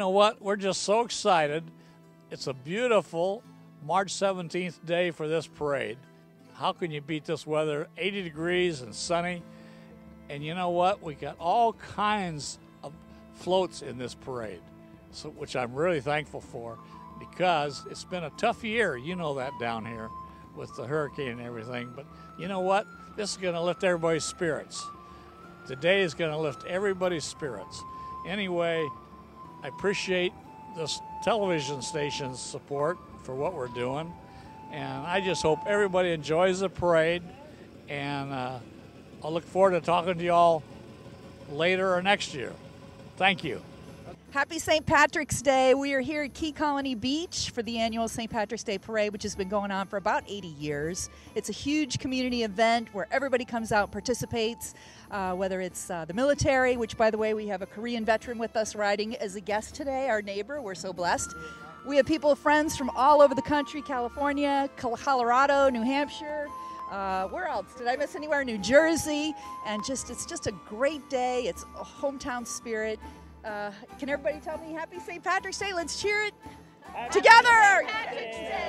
know what? We're just so excited. It's a beautiful March 17th day for this parade. How can you beat this weather? 80 degrees and sunny. And you know what? We got all kinds of floats in this parade, so, which I'm really thankful for because it's been a tough year. You know that down here with the hurricane and everything. But you know what? This is going to lift everybody's spirits. Today is going to lift everybody's spirits. Anyway, I appreciate this television station's support for what we're doing. And I just hope everybody enjoys the parade. And uh, I'll look forward to talking to you all later or next year. Thank you. Happy St. Patrick's Day. We are here at Key Colony Beach for the annual St. Patrick's Day Parade, which has been going on for about 80 years. It's a huge community event where everybody comes out participates, uh, whether it's uh, the military, which, by the way, we have a Korean veteran with us riding as a guest today, our neighbor. We're so blessed. We have people, friends from all over the country California, Colorado, New Hampshire. Uh, where else? Did I miss anywhere? New Jersey, and just it's just a great day. It's a hometown spirit. Uh, can everybody tell me Happy St. Patrick's Day? Let's cheer it Happy together!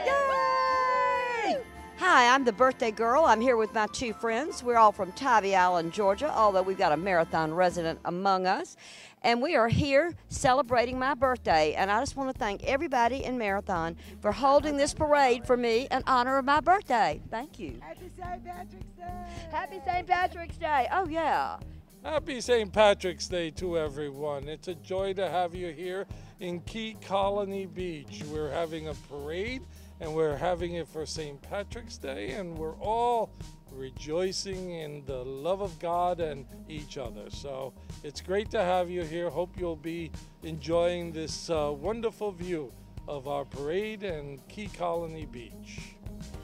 Yay! Hi, I'm the birthday girl. I'm here with my two friends. We're all from Tybee Island, Georgia, although we've got a marathon resident among us. And we are here celebrating my birthday. And I just want to thank everybody in Marathon for holding this parade for me in honor of my birthday. Thank you. Happy St. Patrick's Day! Happy St. Patrick's Day! Oh, yeah. Happy St. Patrick's Day to everyone. It's a joy to have you here in Key Colony Beach. We're having a parade and we're having it for St. Patrick's Day, and we're all rejoicing in the love of God and each other. So it's great to have you here. Hope you'll be enjoying this uh, wonderful view of our parade and Key Colony Beach.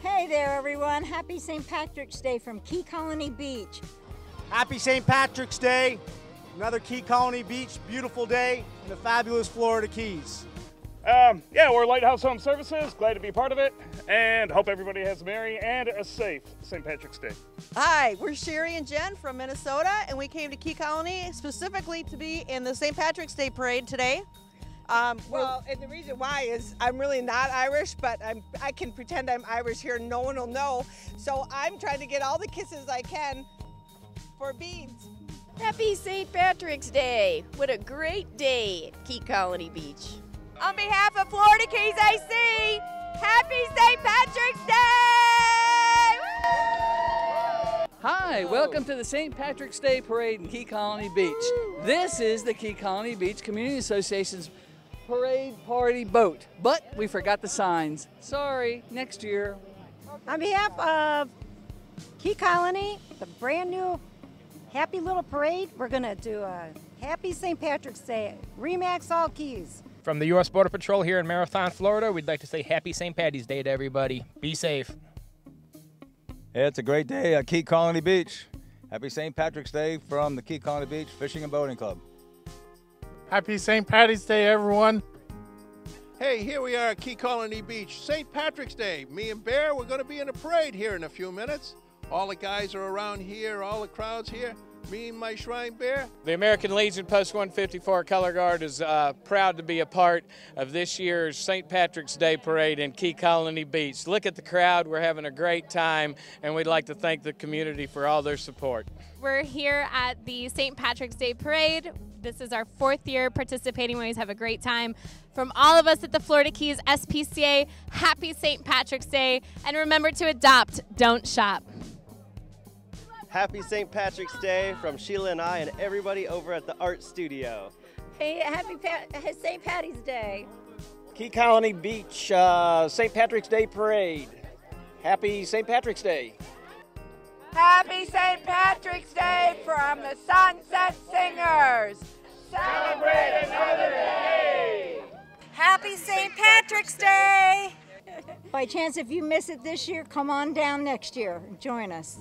Hey there, everyone. Happy St. Patrick's Day from Key Colony Beach. Happy St. Patrick's Day. Another Key Colony Beach, beautiful day in the fabulous Florida Keys. Um, yeah, we're Lighthouse Home Services. Glad to be part of it, and hope everybody has a merry and a safe St. Patrick's Day. Hi, we're Sherry and Jen from Minnesota, and we came to Key Colony specifically to be in the St. Patrick's Day parade today. Um, well, and the reason why is I'm really not Irish, but I'm, I can pretend I'm Irish here. No one will know. So I'm trying to get all the kisses I can for beads. Happy St. Patrick's Day. What a great day at Key Colony Beach. On behalf of Florida Keys AC, happy St. Patrick's Day! Hi, welcome to the St. Patrick's Day Parade in Key Colony Beach. This is the Key Colony Beach Community Association's parade party boat, but we forgot the signs. Sorry, next year. On behalf of Key Colony, the brand new happy little parade. We're going to do a happy St. Patrick's Day. Remax all keys. From the U.S. Border Patrol here in Marathon, Florida, we'd like to say happy St. Patty's Day to everybody. Be safe. Yeah, it's a great day at Key Colony Beach. Happy St. Patrick's Day from the Key Colony Beach Fishing and Boating Club. Happy St. Patty's Day, everyone. Hey, here we are at Key Colony Beach, St. Patrick's Day. Me and Bear, we're going to be in a parade here in a few minutes. All the guys are around here, all the crowds here. Me and my Shrine Bear. The American Legion Post 154 Color Guard is uh, proud to be a part of this year's St. Patrick's Day Parade in Key Colony Beach. Look at the crowd, we're having a great time, and we'd like to thank the community for all their support. We're here at the St. Patrick's Day Parade. This is our fourth year participating. We always have a great time. From all of us at the Florida Keys SPCA, happy St. Patrick's Day, and remember to adopt, don't shop. Happy St. Patrick's Day from Sheila and I and everybody over at the Art Studio. Hey, happy Pat- St. Patty's Day. Key Colony Beach uh, St. Patrick's Day Parade. Happy St. Patrick's Day. Happy St. Patrick's Day from the Sunset Singers. Celebrate another day. Happy St. Patrick's Day. By chance, if you miss it this year, come on down next year and join us.